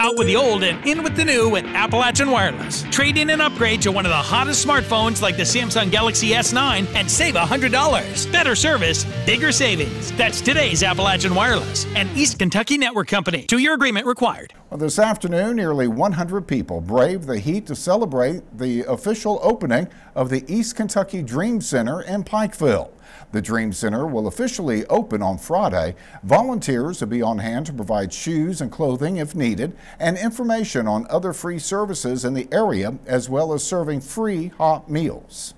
Out with the old and in with the new at Appalachian Wireless. Trade in and upgrade to one of the hottest smartphones like the Samsung Galaxy S9 and save $100. Better service, bigger savings. That's today's Appalachian Wireless, an East Kentucky network company. To your agreement required. Well, this afternoon, nearly 100 people braved the heat to celebrate the official opening of the East Kentucky Dream Center in Pikeville. The Dream Center will officially open on Friday. Volunteers will be on hand to provide shoes and clothing if needed and information on other free services in the area as well as serving free hot meals.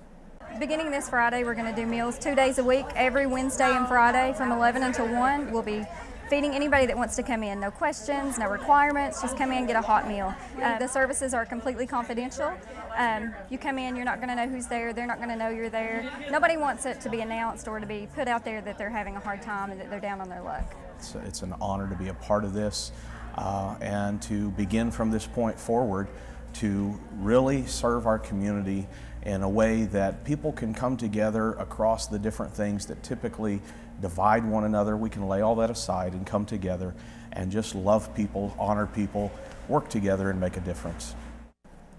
Beginning this Friday, we're going to do meals two days a week, every Wednesday and Friday from 11 until 1. We'll be feeding anybody that wants to come in. No questions, no requirements, just come in, get a hot meal. Uh, the services are completely confidential. Um, you come in, you're not going to know who's there, they're not going to know you're there. Nobody wants it to be announced or to be put out there that they're having a hard time and that they're down on their luck. It's, it's an honor to be a part of this uh, and to begin from this point forward to really serve our community in a way that people can come together across the different things that typically divide one another. We can lay all that aside and come together and just love people, honor people, work together, and make a difference.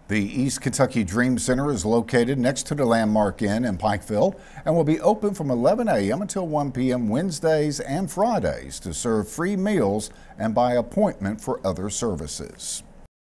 The East Kentucky Dream Center is located next to the Landmark Inn in Pikeville and will be open from 11 a.m. until 1 p.m. Wednesdays and Fridays to serve free meals and by appointment for other services.